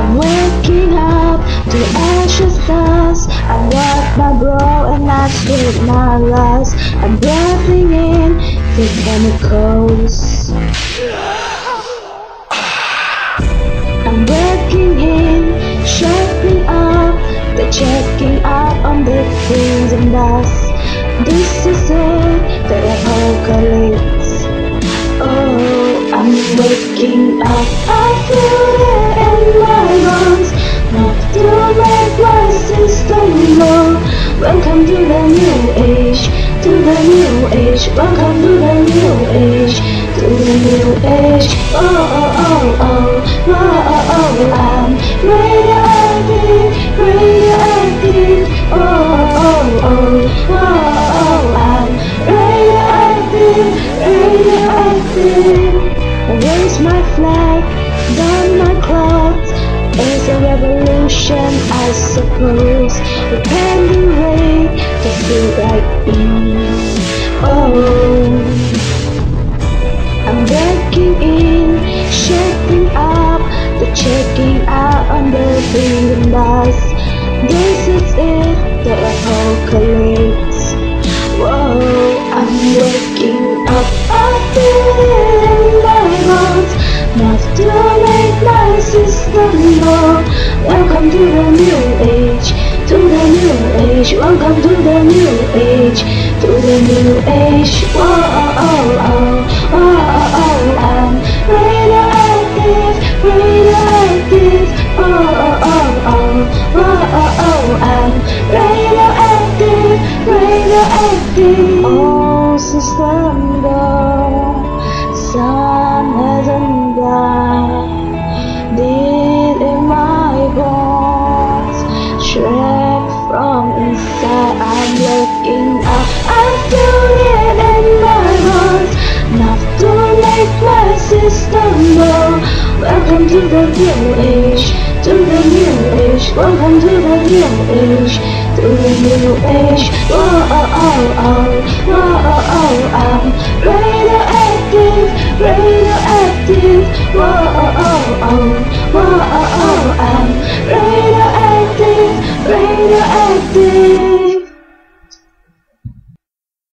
I'm waking up to ashes dust. I wipe my brow and I spit my lust. I'm breathing in the chemicals. I'm working in, shaping up, the checking out on the things and dust. This is it, Welcome to the new age, to the new age. Welcome to the new age, to the new age. Oh, oh, oh, oh, oh, oh, oh. I'm radioactive, radioactive. Oh, oh, oh, oh, oh. oh. I'm radioactive, radioactive. Raise my flag, don my clothes. It's a revolution, I suppose. We like me. Oh, I'm breaking in, shaping up, the checking out on the feeling bus. This is it, the apocalypse. Whoa, I'm waking up, I feel it in my bones. Enough to make my system know. Welcome to the new age. Welcome oh, to the new age, to the new age. Whoa, oh, oh, oh, oh, oh, I'm radioactive, radioactive. Oh, oh, oh, oh, oh, oh, oh, I'm radioactive, radioactive. Oh, system go, sun hasn't Welcome to the new age, to the new age. Welcome to the new age, to the new age. Whoa, oh, oh, oh, whoa, oh, oh, I'm radioactive, radioactive. Whoa,